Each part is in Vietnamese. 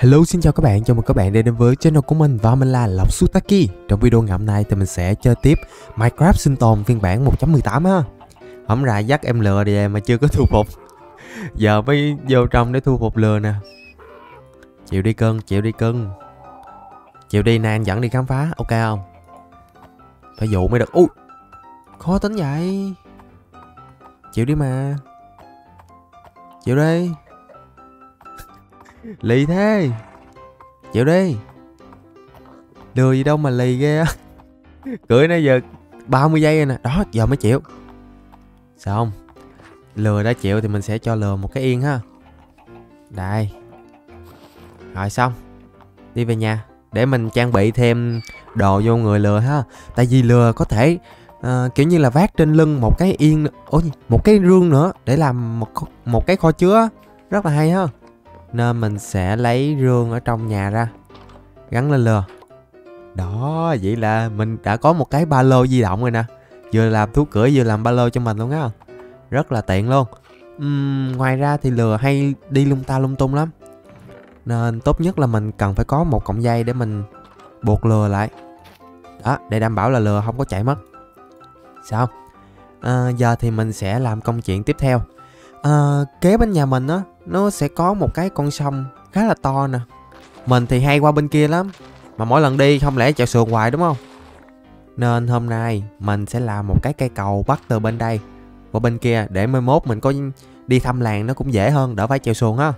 Hello xin chào các bạn, chào mừng các bạn đã đến với channel của mình và mình là Lộc Sutaki. Trong video ngày hôm nay thì mình sẽ chơi tiếp Minecraft sinh tồn phiên bản 1.18 ha. Hổng ra dắt em lừa đi em mà chưa có thu phục. Giờ mới vô trong để thu phục lừa nè. Chịu đi cưng, chịu đi cưng Chịu đi nè, anh dẫn đi khám phá, ok không? Phải dụ mới được, ui Khó tính vậy. Chịu đi mà. Chịu đi. Lì thế. Chịu đi. Lừa gì đâu mà lì ghê á. Cưỡi nãy giờ 30 giây rồi nè. Đó giờ mới chịu. Sao không? Lừa đã chịu thì mình sẽ cho lừa một cái yên ha. Đây. Rồi xong. Đi về nhà. Để mình trang bị thêm đồ vô người lừa ha. Tại vì lừa có thể uh, kiểu như là vác trên lưng một cái yên Ôi, một cái rương nữa để làm một một cái kho chứa. Rất là hay ha nên mình sẽ lấy rương ở trong nhà ra. Gắn lên lừa. Đó vậy là mình đã có một cái ba lô di động rồi nè. Vừa làm thú cửa vừa làm ba lô cho mình luôn á. Rất là tiện luôn. Uhm, ngoài ra thì lừa hay đi lung ta lung tung lắm. Nên tốt nhất là mình cần phải có một cọng dây để mình buộc lừa lại. Đó để đảm bảo là lừa không có chạy mất. Sao? À, giờ thì mình sẽ làm công chuyện tiếp theo à, kế bên nhà mình á nó sẽ có một cái con sông khá là to nè. Mình thì hay qua bên kia lắm mà mỗi lần đi không lẽ chèo xuồng hoài đúng không? Nên hôm nay mình sẽ làm một cái cây cầu bắt từ bên đây qua bên kia để mai mốt mình có đi thăm làng nó cũng dễ hơn đỡ phải chèo xuồng ha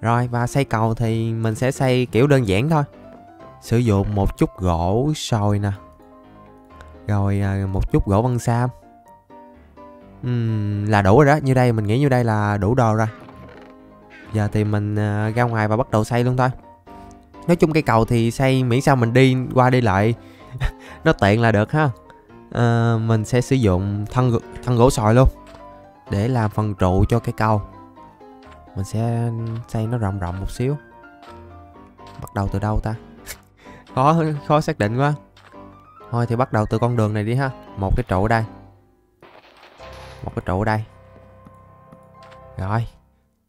rồi và xây cầu thì mình sẽ xây kiểu đơn giản thôi. Sử dụng một chút gỗ sồi nè. Rồi à, một chút gỗ băng sam uhm, là đủ rồi đó. Như đây mình nghĩ như đây là đủ đồ rồi. Giờ thì mình uh, ra ngoài và bắt đầu xây luôn thôi. Nói chung cây cầu thì xây miễn sao mình đi qua đi lại. Nó tiện là được ha. À, mình sẽ sử dụng thân thân gỗ sồi luôn để làm phần trụ cho cây cầu. Mình sẽ xây nó rộng rộng một xíu. Bắt đầu từ đâu ta? Khó khó xác định quá. Thôi thì bắt đầu từ con đường này đi ha. Một cái trụ ở đây một cái trụ ở đây. Rồi.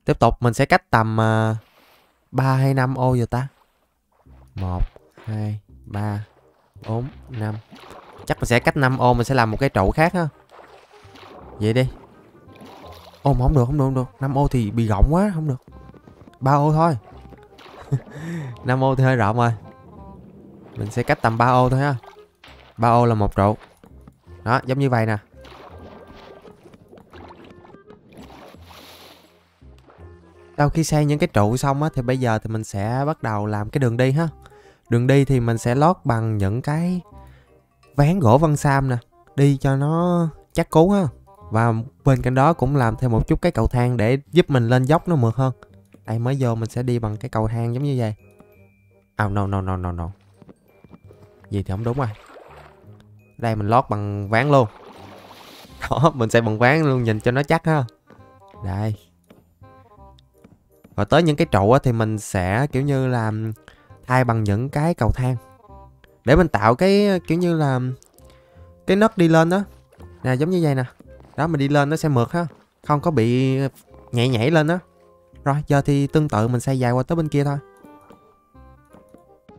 Tiếp tục mình sẽ cách tầm ờ, uh, 3 hay 5 ô giờ ta? 1 2 3 4 5 Chắc mình sẽ cách 5 ô mình sẽ làm một cái trụ khác ha. Vậy đi. Ô mà không được không được không được. 5 ô thì bị rộng quá không được. Ba ô thôi. 5 ô thì hơi rộng rồi. Mình sẽ cách tầm 3 ô thôi ha. 3 ô là một trụ. Đó giống như vậy nè. Sau khi xây những cái trụ xong á thì bây giờ thì mình sẽ bắt đầu làm cái đường đi ha. Đường đi thì mình sẽ lót bằng những cái ván gỗ vân sam nè, đi cho nó chắc cú ha. Và bên cạnh đó cũng làm thêm một chút cái cầu thang để giúp mình lên dốc nó mượt hơn. Đây mới vô mình sẽ đi bằng cái cầu thang giống như vậy. À oh, no no no no no. Gì thì không đúng rồi. Đây mình lót bằng ván luôn. Đó, mình sẽ bằng ván luôn nhìn cho nó chắc ha. Đây và tới những cái trụ thì mình sẽ, kiểu như là, thay bằng những cái cầu thang. Để mình tạo cái, kiểu như là, cái nấc đi lên đó. Nè, giống như vậy nè. Đó, mình đi lên nó sẽ mượt ha. Không có bị nhảy nhảy lên đó. Rồi, giờ thì tương tự mình xây dài qua tới bên kia thôi.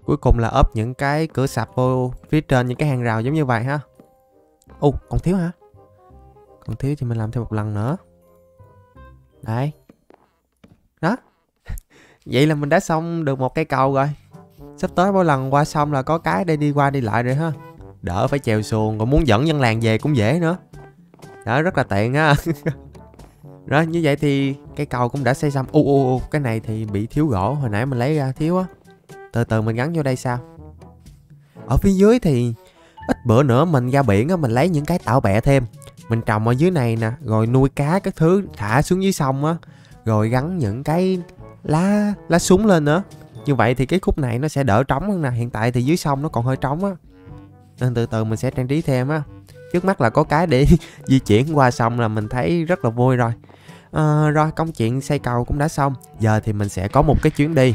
Cuối cùng là ốp những cái cửa sập vô phía trên, những cái hàng rào giống như vậy ha. U còn thiếu hả? Còn thiếu thì mình làm thêm một lần nữa. Đấy. Vậy là mình đã xong được một cây cầu rồi. Sắp tới mỗi lần qua sông là có cái để đi qua đi lại rồi ha. Đỡ phải chèo xuồng, Còn muốn dẫn dân làng về cũng dễ nữa. Đó, rất là tiện á. Đó như vậy thì cây cầu cũng đã xây xong. U u u, cái này thì bị thiếu gỗ, Hồi nãy mình lấy ra thiếu á. Từ từ mình gắn vô đây sao. Ở phía dưới thì Ít bữa nữa mình ra biển á, Mình lấy những cái tạo bẹ thêm. Mình trồng ở dưới này nè, Rồi nuôi cá các thứ thả xuống dưới sông á. Rồi gắn những cái lá lá súng lên nữa. Như vậy thì cái khúc này nó sẽ đỡ trống hơn nè. Hiện tại thì dưới sông nó còn hơi trống á. Nên từ từ mình sẽ trang trí thêm á. Trước mắt là có cái để di chuyển qua sông là mình thấy rất là vui rồi. À, rồi công chuyện xây cầu cũng đã xong. Giờ thì mình sẽ có một cái chuyến đi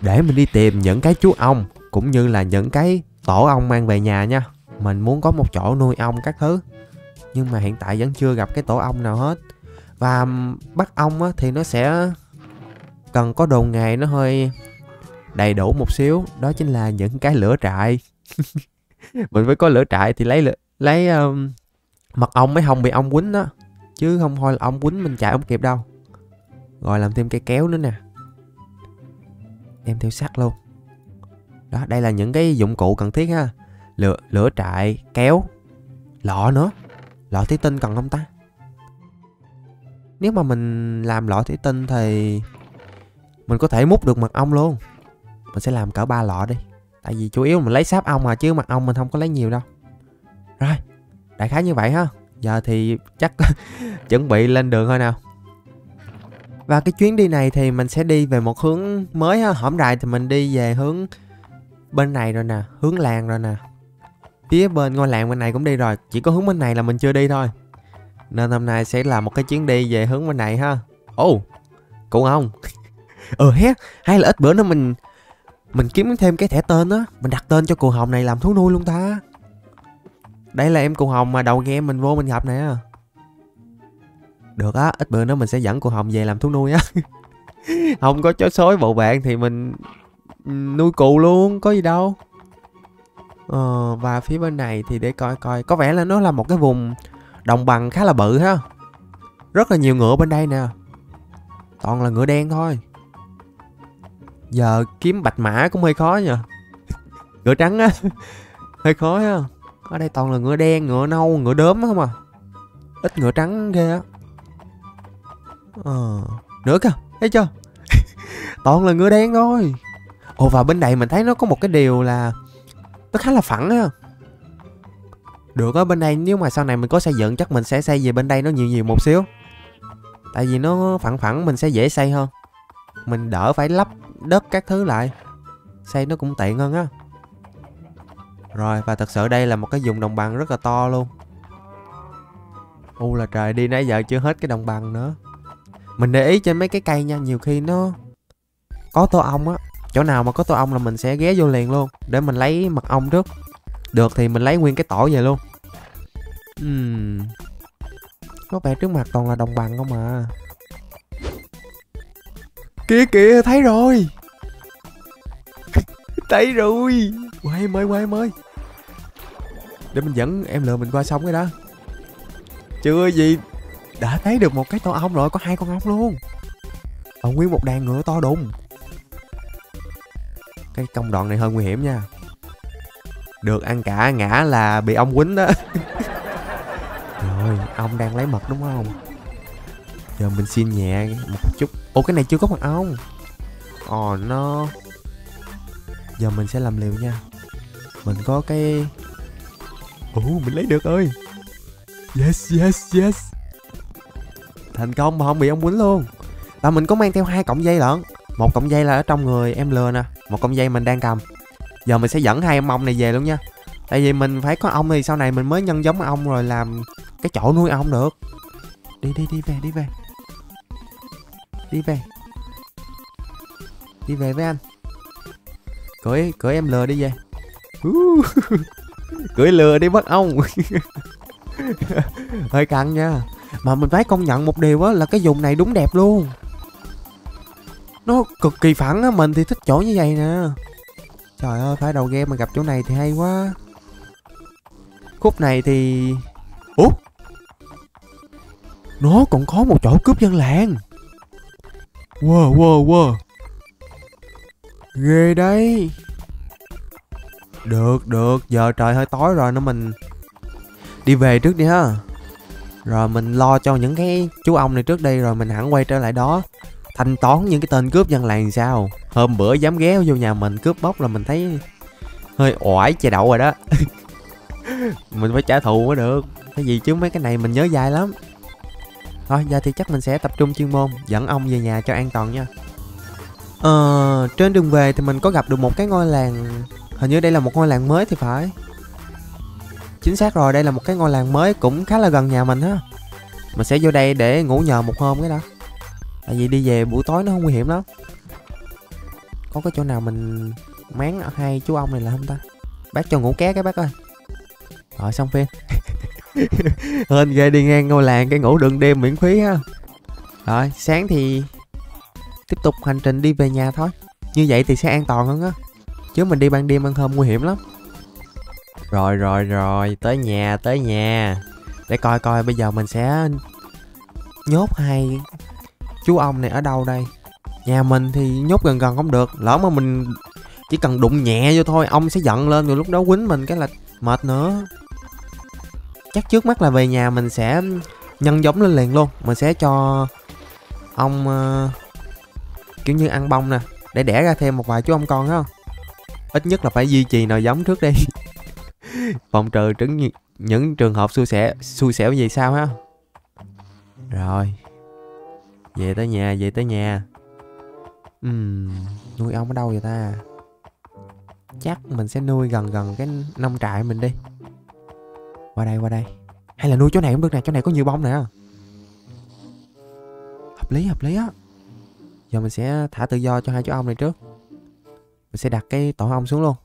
để mình đi tìm những cái chú ong cũng như là những cái tổ ong mang về nhà nha. Mình muốn có một chỗ nuôi ong các thứ. Nhưng mà hiện tại vẫn chưa gặp cái tổ ong nào hết. Và bắt ong á, thì nó sẽ cần có đồ nghề nó hơi đầy đủ một xíu đó chính là những cái lửa trại. Mình phải có lửa trại thì lấy lấy um, mật ong mới không bị ong quýnh đó. Chứ không thôi là ong quýnh mình chạy không kịp đâu. Rồi làm thêm cây kéo nữa nè. Đem theo sắt luôn. Đó đây là những cái dụng cụ cần thiết ha. Lửa lửa trại kéo lọ nữa. Lọ thủy tinh cần không ta? Nếu mà mình làm lọ thủy tinh thì mình có thể múc được mật ong luôn. Mình sẽ làm cỡ ba lọ đi. Tại vì chủ yếu mình lấy sáp ong mà chứ mật ong mình không có lấy nhiều đâu. Rồi đại khái như vậy ha. Giờ thì chắc chuẩn bị lên đường thôi nào. Và cái chuyến đi này thì mình sẽ đi về một hướng mới ha. Hổm rày thì mình đi về hướng bên này rồi nè hướng làng rồi nè. Phía bên ngôi làng bên này cũng đi rồi chỉ có hướng bên này là mình chưa đi thôi. Nên hôm nay sẽ là một cái chuyến đi về hướng bên này ha. Ồ oh, cũng không. ừ hé hay là ít bữa nữa mình mình kiếm thêm cái thẻ tên á. Mình đặt tên cho cụ hồng này làm thú nuôi luôn ta. Đây là em cụ hồng mà đầu game mình vô mình gặp nè. Được á ít bữa nữa mình sẽ dẫn cụ hồng về làm thú nuôi á. Không có chó sói bộ bạn thì mình nuôi cụ luôn có gì đâu. Ờ, và phía bên này thì để coi coi. Có vẻ là nó là một cái vùng đồng bằng khá là bự ha. Rất là nhiều ngựa bên đây nè. Toàn là ngựa đen thôi giờ kiếm bạch mã cũng hơi khó nha ngựa trắng á, hơi khó á ở đây toàn là ngựa đen, ngựa nâu, ngựa đốm không à. Ít ngựa trắng ghê á. Ờ nữa kìa thấy chưa? Toàn là ngựa đen thôi. Ồ và bên đây mình thấy nó có một cái điều là nó khá là phẳng á được ở bên đây nếu mà sau này mình có xây dựng chắc mình sẽ xây về bên đây nó nhiều nhiều một xíu. Tại vì nó phẳng phẳng, mình sẽ dễ xây hơn. Mình đỡ phải lắp đất các thứ lại. Xây nó cũng tiện hơn á. Rồi, và thật sự đây là một cái vùng đồng bằng rất là to luôn. U là trời, đi nãy giờ chưa hết cái đồng bằng nữa. Mình để ý trên mấy cái cây nha, nhiều khi nó có tô ong á. Chỗ nào mà có tô ong là mình sẽ ghé vô liền luôn, để mình lấy mật ong trước. Được thì mình lấy nguyên cái tổ về luôn. Uhm. có vẻ trước mặt toàn là đồng bằng không à? Kìa kìa thấy rồi. Thấy rồi. Quay em ơi quay em ơi để mình dẫn em lừa mình qua xong cái đó. Chưa gì. Đã thấy được một cái to ong rồi có hai con ong luôn. Ở nguyên một đàn ngựa to đùng. Cái công đoạn này hơi nguy hiểm nha. Được ăn cả ngã là bị ong quýnh đó. Rồi ong đang lấy mật đúng không giờ mình xin nhẹ một chút. Ô cái này chưa có mật ong ồ oh, nó giờ mình sẽ làm liều nha. Mình có cái ồ mình lấy được ơi yes yes yes. Thành công mà không bị ông quýnh luôn. Và mình có mang theo hai cọng dây lận. Một cọng dây là ở trong người em lừa nè một cọng dây mình đang cầm. Giờ mình sẽ dẫn hai em ong này về luôn nha. Tại vì mình phải có ong thì sau này mình mới nhân giống ong rồi làm cái chỗ nuôi ong được. Đi đi đi về đi về đi về. Đi về với anh. Cưới cưới em lừa đi về cưới lừa đi bắt ông, hơi căng nha. Mà mình phải công nhận một điều á là cái vùng này đúng đẹp luôn. Nó cực kỳ phẳng á mình thì thích chỗ như vậy nè. Trời ơi phải đầu game mà gặp chỗ này thì hay quá. Khúc này thì ủa? Nó còn có một chỗ cướp dân làng wow wow wow. Ghê đấy. Được được. Giờ trời hơi tối rồi nó mình đi về trước đi ha. Rồi mình lo cho những cái chú ông này trước đây rồi mình hẳn quay trở lại đó. Thanh toán những cái tên cướp dân làng sao. Hôm bữa dám ghé vô nhà mình cướp bóc là mình thấy hơi oải chè đậu rồi đó. Mình phải trả thù mới được. Cái gì chứ mấy cái này mình nhớ dài lắm thôi, giờ thì chắc mình sẽ tập trung chuyên môn, dẫn ông về nhà cho an toàn nha. Ờ trên đường về thì mình có gặp được một cái ngôi làng, hình như đây là một ngôi làng mới thì phải. Chính xác rồi, đây là một cái ngôi làng mới cũng khá là gần nhà mình ha mình sẽ vô đây để ngủ nhờ một hôm cái đó tại vì đi về buổi tối nó không nguy hiểm lắm. Có cái chỗ nào mình máng hai chú ông này là không ta? Bác cho ngủ ké cái bác ơi. Rồi, xong phim. hên ghê, đi ngang ngôi làng cái ngủ đường đêm miễn phí ha. Rồi, sáng thì tiếp tục hành trình đi về nhà thôi. Như vậy thì sẽ an toàn hơn á. Chứ mình đi ban đêm ăn hôm nguy hiểm lắm. Rồi rồi rồi, tới nhà tới nhà. Để coi coi, bây giờ mình sẽ nhốt hai chú ông này ở đâu đây? Nhà mình thì nhốt gần gần không được, lỡ mà mình chỉ cần đụng nhẹ vô thôi, ông sẽ giận lên, rồi lúc đó quýnh mình, cái là mệt nữa chắc trước mắt là về nhà mình sẽ nhân giống lên liền luôn. Mình sẽ cho ông uh, kiểu như ăn bông nè để đẻ ra thêm một vài chú ông con đó ít nhất là phải duy trì nồi giống trước đi. Phòng trừ trứng những trường hợp xui xẻo xui xẻo gì sao ha rồi. Về tới nhà về tới nhà. Uhm, nuôi ong ở đâu vậy ta? Chắc mình sẽ nuôi gần gần cái nông trại mình đi. Qua đây, qua đây. Hay là nuôi chỗ này cũng được nè, chỗ này có nhiều bông nè. Hợp lý, hợp lý á. Giờ mình sẽ thả tự do cho hai chú ong này trước. Mình sẽ đặt cái tổ ong xuống luôn.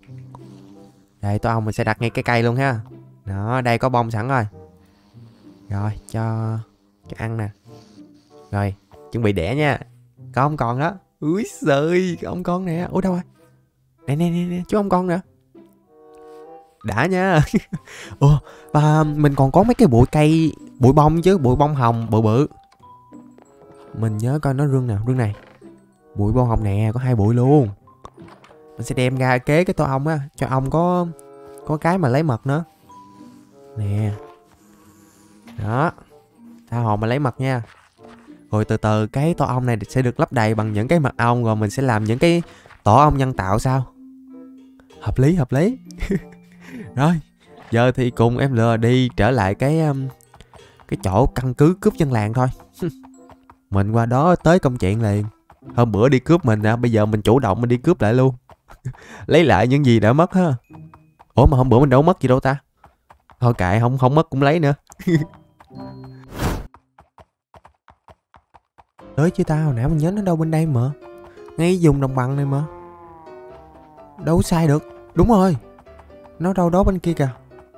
Đây, tổ ong mình sẽ đặt ngay cái cây luôn ha. Đó, đây có bông sẵn rồi. Rồi, cho cho ăn nè. Rồi, chuẩn bị đẻ nha. Có ông còn đó. ui giời, ông con nè. Ủa đâu rồi? Nè nè nè, nè chú ông con nè. Đã nha. Ồ, và mình còn có mấy cái bụi cây, bụi bông chứ, bụi bông hồng bự bự. Mình nhớ coi nó rương nào, rương này. Bụi bông hồng nè, có hai bụi luôn. Mình sẽ đem ra kế cái tô ong á, cho ong có có cái mà lấy mật nữa. Nè. Đó. Tha hồ mà lấy mật nha rồi từ từ cái tổ ong này sẽ được lấp đầy bằng những cái mật ong rồi mình sẽ làm những cái tổ ong nhân tạo sao hợp lý hợp lý rồi giờ thì cùng em lừa đi trở lại cái um, cái chỗ căn cứ cướp dân làng thôi. Mình qua đó tới công chuyện liền hôm bữa đi cướp mình à bây giờ mình chủ động mình đi cướp lại luôn. Lấy lại những gì đã mất ha. Ủa mà hôm bữa mình đâu mất gì đâu ta? Thôi kệ không không mất cũng lấy nữa. Tới chứ tao hồi nãy mình nhớ nó đâu bên đây mà. Ngay dùng đồng bằng này mà. Đâu sai được. Đúng rồi. Nó đâu đó bên kia kìa.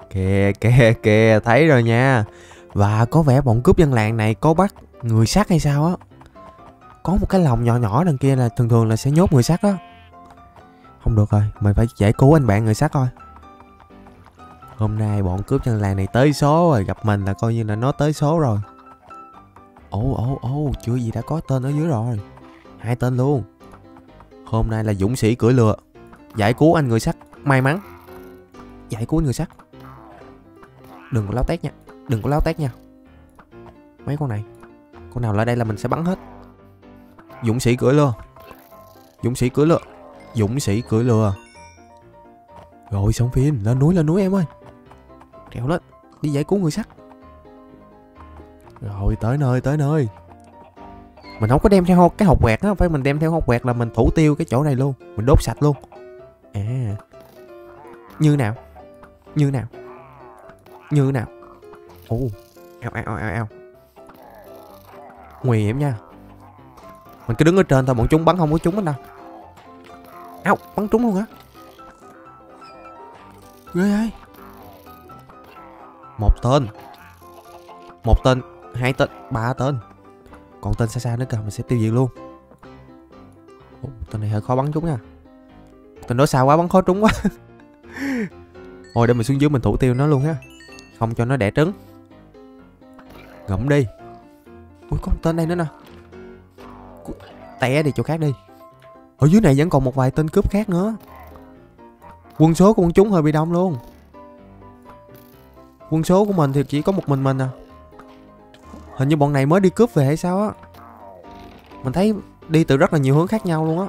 Kìa kìa kìa, thấy rồi nha. Và có vẻ bọn cướp dân làng này có bắt người sát hay sao á? Có một cái lồng nhỏ nhỏ đằng kia là thường thường là sẽ nhốt người sát đó. Không được rồi, Mình phải giải cứu anh bạn người sát thôi. Hôm nay bọn cướp dân làng này tới số rồi, Gặp mình là coi như là nó tới số rồi. Ồ ồ ồ, chưa gì đã có tên ở dưới rồi. Hai tên luôn. Hôm nay là dũng sĩ cưỡi lừa, Giải cứu anh người sắt May mắn. Giải cứu người sắt Đừng có lao tét nha. Đừng có lao tét nha. Mấy con này. Con nào lại đây là mình sẽ bắn hết. Dũng sĩ cưỡi lừa. Dũng sĩ cưỡi lừa. Dũng sĩ cưỡi lừa. Rồi xong phim. Lên núi lên núi em ơi. Trèo lên. Đi giải cứu người sắt rồi, tới nơi tới nơi. Mình không có đem theo cái hộp quẹt á, Phải mình đem theo hộp quẹt là mình thủ tiêu cái chỗ này luôn. Mình đốt sạch luôn. À. Như nào? Như nào? Như nào? Ồ Eo eo eo eo. Nguy hiểm nha. Mình cứ đứng ở trên thôi bọn chúng bắn không có chúng hết đâu. Áo bắn trúng luôn á. Ghê ơi Một tên. Một tên hai tên ba tên. Còn tên xa xa nữa kìa mình sẽ tiêu diệt luôn. Ủa, tên này hơi khó bắn trúng nha. Tên đó xa quá bắn khó trúng quá. thôi để mình xuống dưới mình thủ tiêu nó luôn ha. Không cho nó đẻ trứng. Ngậm đi. Ui, có một tên đây nữa nè. Té đi chỗ khác đi. Ở dưới này vẫn còn một vài tên cướp khác nữa. Quân số của con chúng hơi bị đông luôn. Quân số của mình thì chỉ có một mình mình à. Hình như bọn này mới đi cướp về hay sao á. Mình thấy đi từ rất là nhiều hướng khác nhau luôn á.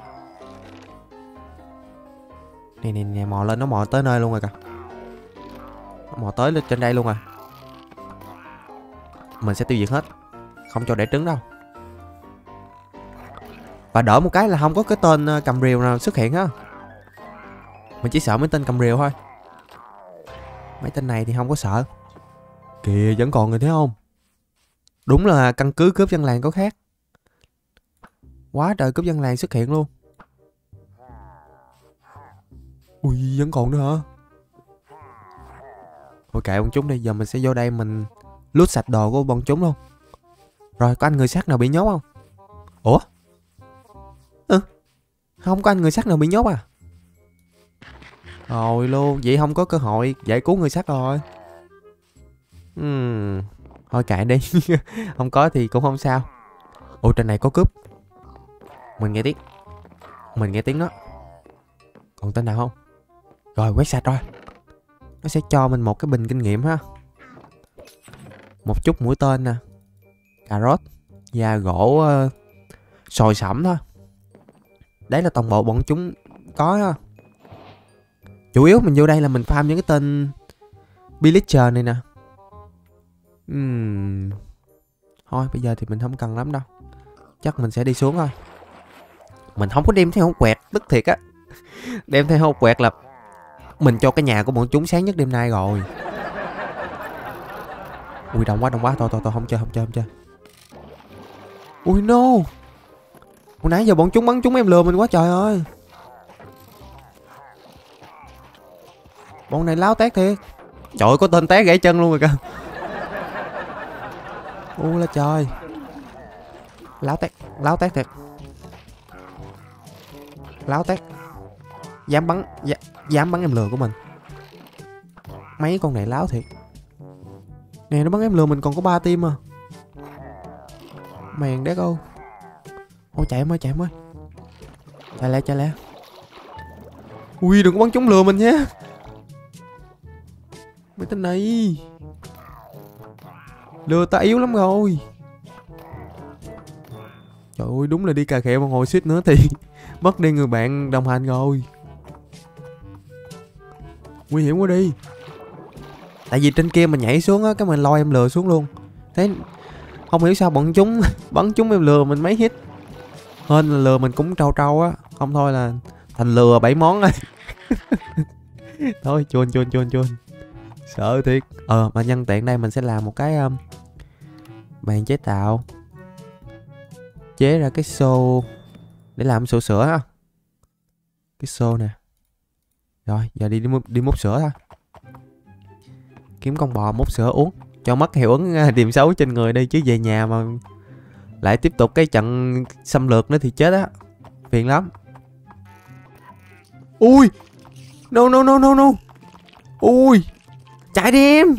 Nè nè nè, mò lên, nó mò tới nơi luôn rồi kìa mò tới lên trên đây luôn à? Mình sẽ tiêu diệt hết Không cho đẻ trứng đâu Và đỡ một cái là không có cái tên ờ, cầm rìu nào xuất hiện á Mình chỉ sợ mấy tên cầm rìu thôi Mấy tên này thì không có sợ Kìa vẫn còn người thấy không Đúng là căn cứ cướp dân làng có khác. Quá trời cướp dân làng xuất hiện luôn. Ui, vẫn còn nữa hả? Thôi kệ bọn chúng đi, giờ mình sẽ vô đây mình lút sạch đồ của bọn chúng luôn. Rồi, có anh người sát nào bị nhốt không? Ủa? Ừ. Không có anh người sát nào bị nhốt à Rồi luôn Vậy không có cơ hội giải cứu người sát rồi uhm. Thôi kệ đi Không có thì cũng không sao Ủa trên này có cướp Mình nghe tiếng Mình nghe tiếng đó Còn tên nào không Rồi quét sạch rồi nó sẽ cho mình một cái bình kinh nghiệm ha. Một chút mũi tên nè. Cà rốt Và gỗ uh, Sồi sẩm thôi. Đấy là toàn bộ bọn chúng có ha. Chủ yếu mình vô đây là mình farm những cái tên Villager này nè. Uhm. Thôi bây giờ thì mình không cần lắm đâu. Chắc mình sẽ đi xuống thôi. Mình không có đem theo hông quẹt Tức thiệt á. Đem theo hông quẹt là mình cho cái nhà của bọn chúng sáng nhất đêm nay rồi. Ui, đông quá đông quá. Thôi thôi thôi, không chơi không chơi không chơi. Ui, no. Hồi nãy giờ bọn chúng bắn chúng em lừa mình quá, trời ơi. Bọn này láo tét thiệt. Trời ơi, có tên té gãy chân luôn rồi kìa U là trời. Láo tét Láo tét thiệt. Láo tét. Dám bắn Dám, dám bắn em lừa của mình. Mấy con này láo thiệt. Nè nó bắn em lừa mình còn có 3 tim à Mèn đét ô. Ôi chạy em ơi chạy em ơi. Chạy lẹ chạy lẹ. Ui đừng có bắn trúng lừa mình nhé. Mấy tên này. Lừa ta yếu lắm rồi. Trời ơi đúng là đi cà khịa một hồi suýt nữa thì Mất đi người bạn đồng hành rồi. Nguy hiểm quá đi. Tại vì trên kia mình nhảy xuống á Cái mình lôi em lừa xuống luôn. Thế Không hiểu sao bọn chúng Bắn chúng em lừa mình mấy hit. Hên là lừa mình cũng trâu trâu á Không thôi là thành lừa bảy món rồi Thôi chuồn chuồn chuồn chuồn. Sợ thiệt. Ờ mà nhân tiện đây mình sẽ làm một cái um, Bàn chế tạo. Chế ra cái xô Để làm sổ sữa ha. Cái xô nè. Rồi giờ đi đi, múc, đi múc sữa thôi. Kiếm con bò múc sữa uống Cho mất hiệu ứng à, điểm xấu trên người đi Chứ về nhà mà lại tiếp tục cái trận xâm lược nữa thì chết á. Phiền lắm. Ui! No no no no no. Ui! Chạy đi em!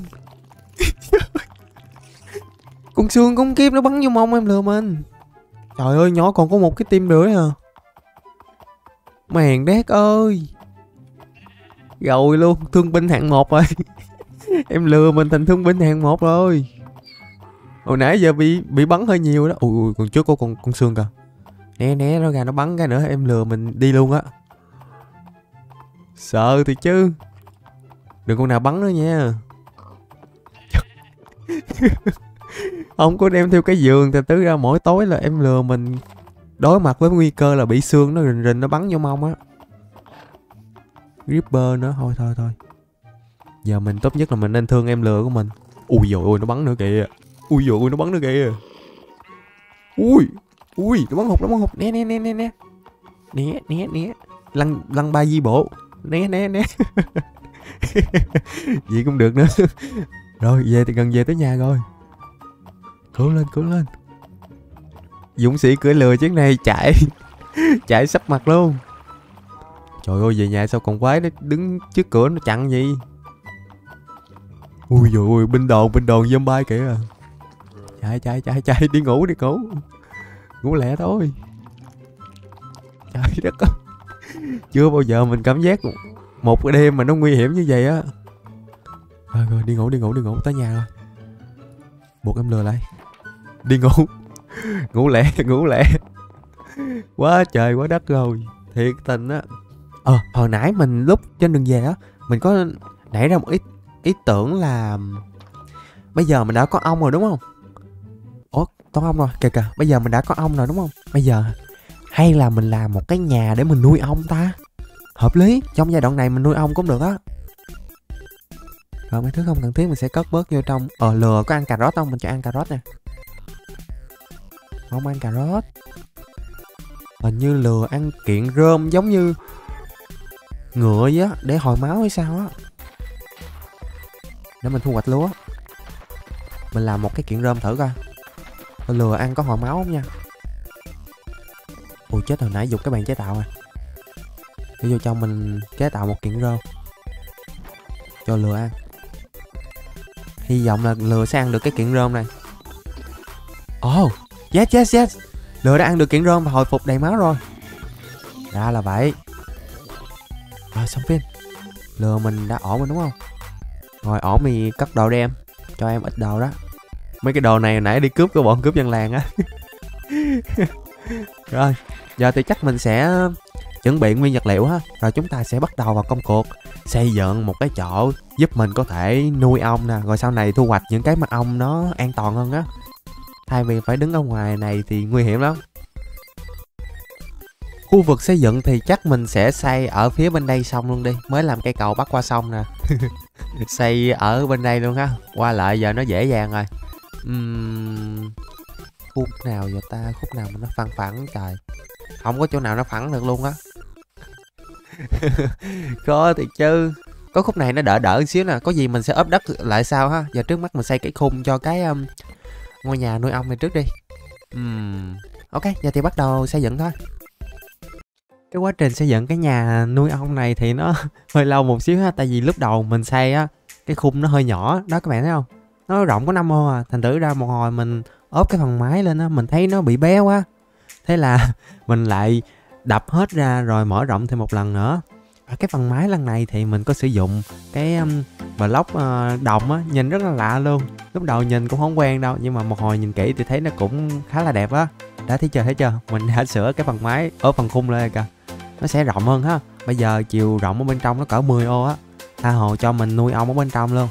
Con xương con kiếp nó bắn vô mông em lừa mình. Trời ơi nhỏ còn có một cái tim nữa à. Mèn đét ơi! Rồi luôn thương binh hạng một rồi. Em lừa mình thành thương binh hạng một rồi. Hồi nãy giờ bị bị bắn hơi nhiều đó. Ui, ui còn trước có con con xương kìa. Né né nó ra nó bắn cái nữa em lừa mình đi luôn á. Sợ thì chứ. Đừng con nào bắn nữa nha. Không có đem theo cái giường thì tứ ra mỗi tối là em lừa mình. Đối mặt với nguy cơ là bị xương nó rình rình nó bắn vô mông á. Reaper nữa. Thôi thôi thôi. Giờ mình tốt nhất là mình nên thương em lừa của mình. Ui dồi ui nó bắn nữa kìa. Ui dồi ui nó bắn nữa kìa. Ui ui, nó bắn hụt nó bắn hụt nè nè nè nè nè né né né. Lăn lăn ba di bộ. Né né né. Vậy cũng được nữa. Rồi, về thì gần về tới nhà rồi. Cố lên cố lên. Dũng sĩ cưỡi lừa chiếc này chạy chạy sắp mặt luôn trời ơi, về nhà sao còn quái nó đứng trước cửa nó chặn gì ui dồi ôi binh đồn binh đồn zombie kìa. Chạy chạy chạy chạy, đi ngủ đi ngủ. Ngủ lẹ thôi. Trời đất ơi. Chưa bao giờ mình cảm giác một cái đêm mà nó nguy hiểm như vậy á. Rồi rồi, đi ngủ đi ngủ đi ngủ, tới nhà rồi. Buộc em lừa lại. Đi ngủ. Ngủ lẹ ngủ lẹ. Quá trời, quá đất rồi. Thiệt tình á ờ à, hồi nãy mình lúc trên đường về á mình có nảy ra một ý ý tưởng là bây giờ mình đã có ong rồi đúng không? Có ong rồi kìa kìa bây giờ mình đã có ong rồi đúng không? Bây giờ hay là mình làm một cái nhà để mình nuôi ong ta? Hợp lý trong giai đoạn này mình nuôi ong cũng được á. Rồi mấy thứ không cần thiết mình sẽ cất bớt vô trong ờ lừa có ăn cà rốt không? Mình cho ăn cà rốt nè. Không ăn cà rốt. Hình như lừa ăn kiện rơm giống như ngựa á, để hồi máu hay sao á. Để mình thu hoạch lúa. Mình làm một cái kiện rơm thử coi. Lừa ăn có hồi máu không nha. Ui, chết hồi nãy dục cái bàn chế tạo à để vô trong mình chế tạo một kiện rơm. Cho lừa ăn. Hy vọng là lừa sẽ ăn được cái kiện rơm này. Oh yes yes yes. Lừa đã ăn được kiện rơm và hồi phục đầy máu rồi. Ra là vậy xong phim. Lừa mình đã ổn rồi, đúng không? Rồi ổn thì cất đồ đi em, cho em ít đồ đó. Mấy cái đồ này hồi nãy đi cướp của bọn cướp dân làng á. Rồi, giờ thì chắc mình sẽ ờ, chuẩn bị nguyên vật liệu ha. Rồi chúng ta sẽ bắt đầu vào công cuộc, xây dựng một cái chỗ giúp mình có thể nuôi ong nè. Rồi sau này thu hoạch những cái mật ong nó an toàn hơn á. Thay vì phải đứng ở ngoài này thì nguy hiểm lắm khu vực xây dựng thì chắc mình sẽ xây ở phía bên đây sông luôn đi mới làm cây cầu bắt qua sông nè. Xây ở bên đây luôn ha qua lại giờ nó dễ dàng rồi. Uhm, khúc nào giờ ta khúc nào mà nó phẳng phẳng trời. Không có chỗ nào nó phẳng được luôn á. Có thì chứ có khúc này nó đỡ đỡ xíu nè có gì mình sẽ ốp đất lại sao ha. Giờ trước mắt mình xây cái khung cho cái um, ngôi nhà nuôi ong này trước đi. Uhm. ok giờ thì bắt đầu xây dựng thôi cái quá trình xây dựng cái nhà nuôi ong này thì nó hơi lâu một xíu ha tại vì lúc đầu mình xây á cái khung nó hơi nhỏ đó các bạn thấy không? Nó rộng có năm ô à thành thử ra một hồi mình ốp cái phần mái lên á mình thấy nó bị bé quá. Thế là mình lại đập hết ra rồi mở rộng thêm một lần nữa. Ở cái phần mái lần này thì mình có sử dụng cái um, block uh, đồng á nhìn rất là lạ luôn. Lúc đầu nhìn cũng không quen đâu nhưng mà một hồi nhìn kỹ thì thấy nó cũng khá là đẹp á. Đã thấy chưa thấy chưa? Mình đã sửa cái phần mái ở phần khung lên kìa nó sẽ rộng hơn ha. Bây giờ chiều rộng ở bên trong nó cỡ 10 ô á, tha hồ cho mình nuôi ong ở bên trong luôn.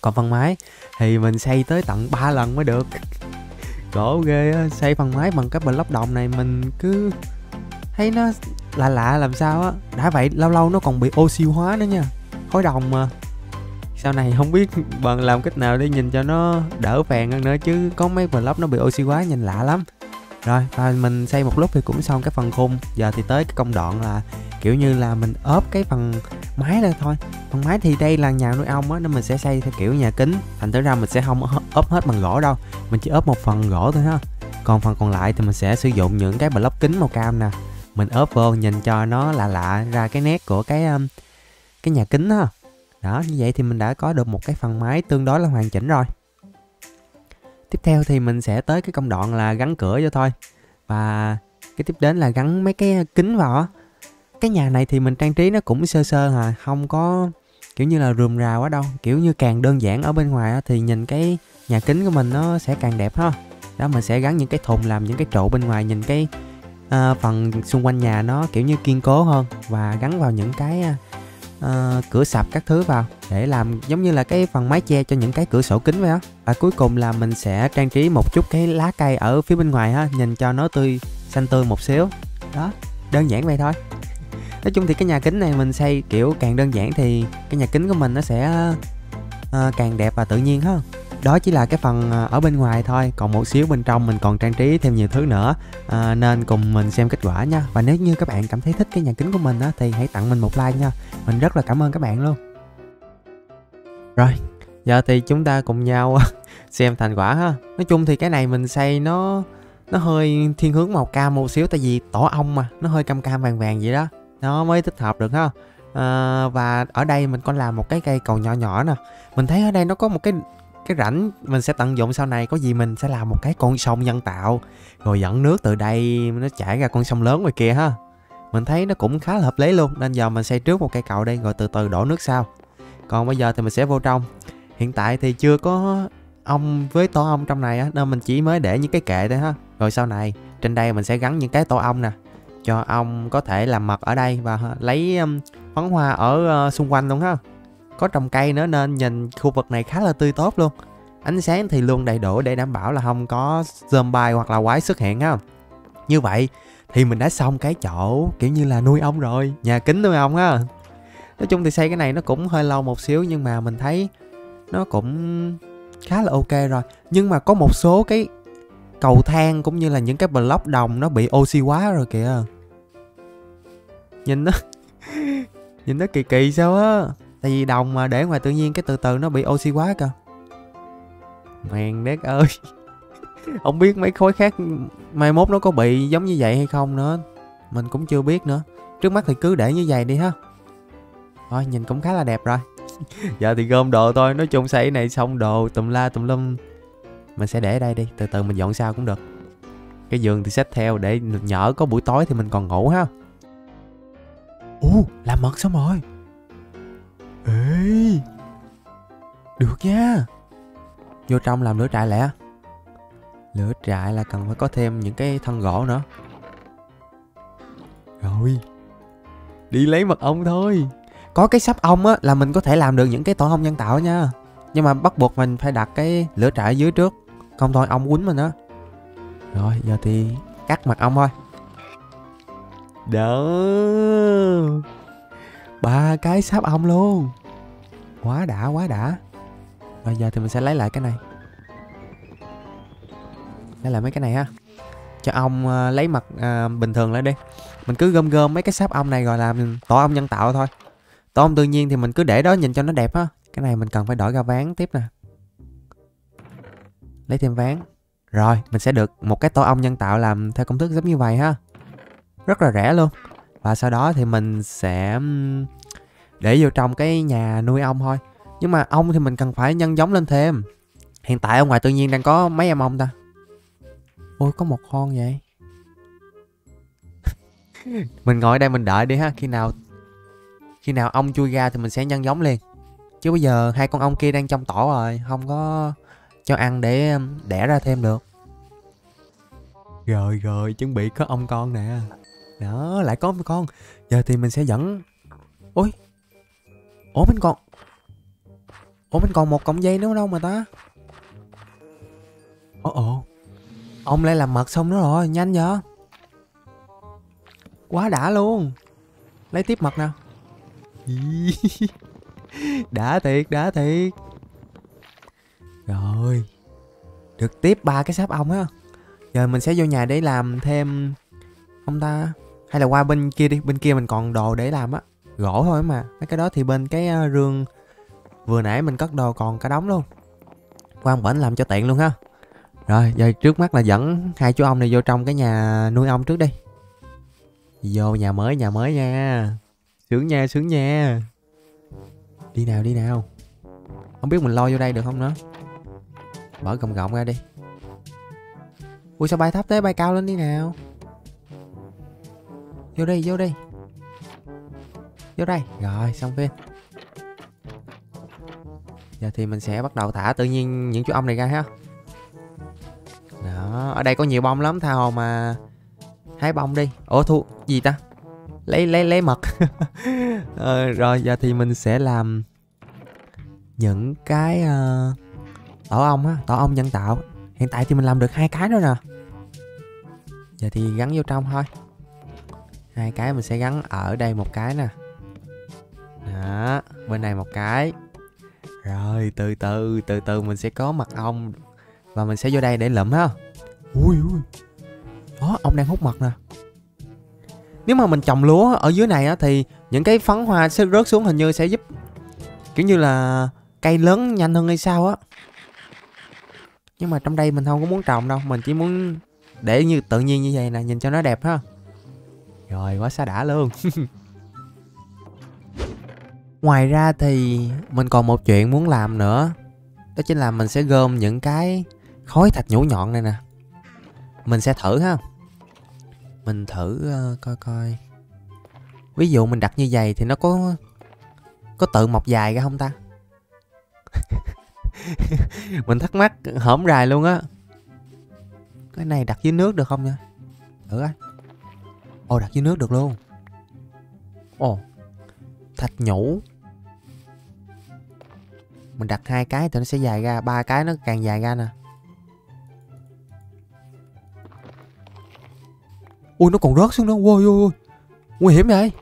Còn phần mái thì mình xây tới tận 3 lần mới được. Gỗ ghê á, xây phần mái bằng cái block đồng này mình cứ thấy nó lạ lạ làm sao á. Đã vậy lâu lâu nó còn bị oxy hóa nữa nha, Khói đồng mà. Sau này không biết bạn làm cách nào để nhìn cho nó đỡ phèn hơn nữa chứ có mấy block nó bị oxy hóa nhìn lạ lắm rồi, và mình xây một lúc thì cũng xong cái phần khung. Giờ thì tới cái công đoạn là kiểu như là mình ốp cái phần mái lên thôi. Phần mái thì đây là nhà nuôi ong á, nên mình sẽ xây theo kiểu nhà kính. Thành tới ra mình sẽ không ốp hết bằng gỗ đâu. Mình chỉ ốp một phần gỗ thôi ha. Còn phần còn lại thì mình sẽ sử dụng những cái block kính màu cam nè. Mình ốp vô nhìn cho nó lạ lạ ra cái nét của cái um, cái nhà kính ha. Đó, như vậy thì mình đã có được một cái phần mái tương đối là hoàn chỉnh rồi tiếp theo thì mình sẽ tới cái công đoạn là gắn cửa vô thôi. Và cái tiếp đến là gắn mấy cái kính vào cái nhà này thì mình trang trí nó cũng sơ sơ hà không có kiểu như là rườm rà quá đâu. Kiểu như càng đơn giản ở bên ngoài thì nhìn cái nhà kính của mình nó sẽ càng đẹp ha. Đó mình sẽ gắn những cái thùng làm những cái trụ bên ngoài nhìn cái uh, phần xung quanh nhà nó kiểu như kiên cố hơn và gắn vào những cái uh, Ờ, cửa sập các thứ vào để làm giống như là cái phần mái che cho những cái cửa sổ kính vậy á. Và cuối cùng là mình sẽ trang trí một chút cái lá cây ở phía bên ngoài ha nhìn cho nó tươi xanh tươi một xíu. Đó đơn giản vậy thôi. Nói chung thì cái nhà kính này mình xây kiểu càng đơn giản thì cái nhà kính của mình nó sẽ uh, càng đẹp và tự nhiên hơn đó chỉ là cái phần à, ở bên ngoài thôi còn một xíu bên trong mình còn trang trí thêm nhiều thứ nữa. À, nên cùng mình xem kết quả nha. Và nếu như các bạn cảm thấy thích cái nhà kính của mình á thì hãy tặng mình một like nha. Mình rất là cảm ơn các bạn luôn. Rồi giờ thì chúng ta cùng nhau xem thành quả ha. Nói chung thì cái này mình xây nó nó hơi thiên hướng màu cam một xíu tại vì tổ ong mà nó hơi cam cam vàng vàng vậy đó. Nó mới thích hợp được ha. À, và ở đây mình có làm một cái cây cầu nhỏ nhỏ nè. Mình thấy ở đây nó có một cái cái rãnh mình sẽ tận dụng sau này, có gì mình sẽ làm một cái con sông nhân tạo. Rồi dẫn nước từ đây, nó chảy ra con sông lớn ngoài kia ha. Mình thấy nó cũng khá là hợp lý luôn, nên giờ mình xây trước một cây cầu đây rồi từ từ đổ nước sau. Còn bây giờ thì mình sẽ vô trong. Hiện tại thì chưa có ong với tổ ong trong này á, nên mình chỉ mới để những cái kệ thôi ha. Rồi sau này, trên đây mình sẽ gắn những cái tổ ong nè, cho ong có thể làm mật ở đây và lấy phấn hoa ở ờ, xung quanh luôn ha có trồng cây nữa nên nhìn khu vực này khá là tươi tốt luôn. Ánh sáng thì luôn đầy đủ để đảm bảo là không có zombie hoặc là quái xuất hiện ha như vậy thì mình đã xong cái chỗ kiểu như là nuôi ong rồi, nhà kính nuôi ong á. Nói chung thì xây cái này nó cũng hơi lâu một xíu nhưng mà mình thấy nó cũng khá là ok rồi. Nhưng mà có một số cái cầu thang cũng như là những cái block đồng nó bị oxy hóa rồi kìa. Nhìn nó nhìn nó kỳ kỳ sao á tại vì đồng mà để ngoài tự nhiên cái từ từ nó bị oxy hóa cơ. Mèn đét ơi. Không biết mấy khối khác, mai mốt nó có bị giống như vậy hay không nữa. Mình cũng chưa biết nữa. Trước mắt thì cứ để như vậy đi ha. Thôi, nhìn cũng khá là đẹp rồi. Giờ thì gom đồ thôi. Nói chung xây này xong đồ, tùm la tùm lum. Mình sẽ để ở đây đi. Từ từ mình dọn sao cũng được. Cái giường thì xách theo để nhỡ có buổi tối thì mình còn ngủ ha. Ồ làm mật xong rồi ê. Được nha. Vô trong làm lửa trại lẹ. Lửa trại là cần phải có thêm những cái thân gỗ nữa. Rồi. Đi lấy mật ong thôi. Có cái sắp ong á, là mình có thể làm được những cái tổ ong nhân tạo nha. Nhưng mà bắt buộc mình phải đặt cái lửa trại ở dưới trước. Không thôi, ong quýnh mình á. Rồi, giờ thì cắt mật ong thôi. Đó ba cái sáp ong luôn. Quá đã quá đã. Rồi giờ thì mình sẽ lấy lại cái này. Lấy lại mấy cái này ha. Cho ong uh, ờ, lấy mặt uh, bình thường lại đi. Mình cứ gom gom mấy cái sáp ong này rồi làm tổ ong nhân tạo thôi. Tổ ong tự nhiên thì mình cứ để đó nhìn cho nó đẹp á cái này mình cần phải đổi ra ván tiếp nè. Lấy thêm ván. Rồi mình sẽ được một cái tổ ong nhân tạo làm theo công thức giống như vậy ha. Rất là rẻ luôn và sau đó thì mình sẽ để vô trong cái nhà nuôi ong thôi. Nhưng mà ong thì mình cần phải nhân giống lên thêm. Hiện tại ở ngoài tự nhiên đang có mấy em ong ta? Ôi, có một con vậy. Mình ngồi đây mình đợi đi ha. Khi nào khi nào ong chui ra thì mình sẽ nhân giống liền. Chứ bây giờ hai con ong kia đang trong tổ rồi, không có cho ăn để đẻ ra thêm được. Rồi rồi, chuẩn bị có ong con nè đó, lại có một con. Giờ thì mình sẽ dẫn ôi! Ủa mình còn ủa mình còn một cọng dây nữa đâu mà ta? Ồ ồ ông lại làm mật xong nữa rồi, nhanh vậy quá đã luôn. Lấy tiếp mật nào. Đã thiệt đã thiệt. Rồi. Được tiếp ba cái sáp ong á. Giờ mình sẽ vô nhà để làm thêm ông ta? Hay là qua bên kia đi, bên kia mình còn đồ để làm á. Gỗ thôi mà. Mấy cái đó thì bên cái ờ, rương vừa nãy mình cất đồ còn cả đống luôn. Qua bển làm cho tiện luôn ha. Rồi, giờ trước mắt là dẫn hai chú ông này vô trong cái nhà nuôi ong trước đi. Vô nhà mới nhà mới nha. Sướng nha sướng nha. Đi nào đi nào. Không biết mình lo vô đây được không nữa. Mở gồng gọng ra đi. Ui, sao bay thấp thế? Bay cao lên đi nào vô đây vô đây vô đây. Rồi xong phim. Giờ thì mình sẽ bắt đầu thả tự nhiên những chú ong này ra ha. Đó ở đây có nhiều bông lắm. Tha hồ mà hái bông đi. Ủa thu gì ta? Lấy lấy lấy mật. Ờ, rồi giờ thì mình sẽ làm những cái uh, tổ ong á. Tổ ong nhân tạo. Hiện tại thì mình làm được hai cái nữa nè. Giờ thì gắn vô trong thôi hai cái mình sẽ gắn ở đây một cái nè. Đó, bên này một cái. Rồi, từ từ từ từ mình sẽ có mặt ong và mình sẽ vô đây để lụm ha. Ui ui. Đó, ông đang hút mật nè. Nếu mà mình trồng lúa ở dưới này á thì những cái phấn hoa sẽ rớt xuống hình như sẽ giúp, kiểu như là, cây lớn nhanh hơn hay sao á. Nhưng mà trong đây mình không có muốn trồng đâu, mình chỉ muốn để như, tự nhiên như vậy nè, nhìn cho nó đẹp ha rồi quá xa đã luôn. Ngoài ra thì mình còn một chuyện muốn làm nữa. Đó chính là mình sẽ gom những cái khối thạch nhũ nhọn này nè. Mình sẽ thử ha. Mình thử uh, coi coi. Ví dụ mình đặt như vậy thì nó có có tự mọc dài ra không ta? Mình thắc mắc hổm rài luôn á. Cái này đặt dưới nước được không nha? Thử coi ồ, đặt dưới nước được luôn. Ồ, thạch nhũ. Mình đặt hai cái thì nó sẽ dài ra, ba cái nó càng dài ra nè. Ui, nó còn rớt xuống đó ui ui ui. Nguy hiểm vậy.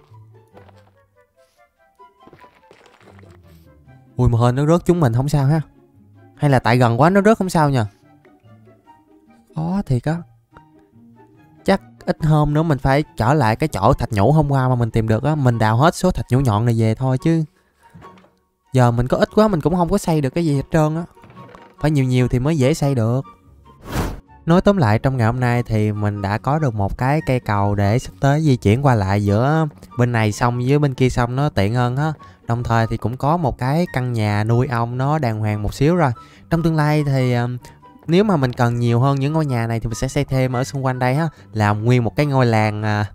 Ui, mà hên, nó rớt chúng mình không sao ha. Hay là tại gần quá nó rớt không sao nha khó thiệt á ít hôm nữa mình phải trở lại cái chỗ thạch nhũ hôm qua mà mình tìm được á, mình đào hết số thạch nhũ nhọn này về thôi chứ. Giờ mình có ít quá, mình cũng không có xây được cái gì hết trơn á. Phải nhiều nhiều thì mới dễ xây được. Nói tóm lại, trong ngày hôm nay thì mình đã có được một cái cây cầu để sắp tới di chuyển qua lại giữa bên này xong với bên kia xong nó tiện hơn á. Đồng thời thì cũng có một cái căn nhà nuôi ong nó đàng hoàng một xíu rồi. Trong tương lai thì ờ, nếu mà mình cần nhiều hơn những ngôi nhà này thì mình sẽ xây thêm ở xung quanh đây ha. Làm nguyên một cái ngôi làng à,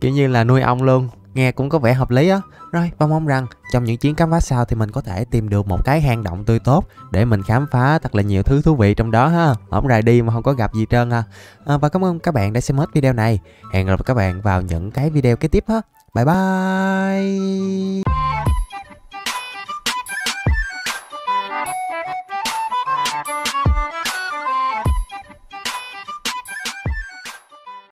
kiểu như là nuôi ong luôn. Nghe cũng có vẻ hợp lý á. Rồi và mong rằng trong những chuyến khám phá sau thì mình có thể tìm được một cái hang động tươi tốt để mình khám phá thật là nhiều thứ thú vị trong đó ha. Ổng rời đi mà không có gặp gì trơn à. à và cảm ơn các bạn đã xem hết video này. Hẹn gặp các bạn vào những cái video kế tiếp ha. Bye bye!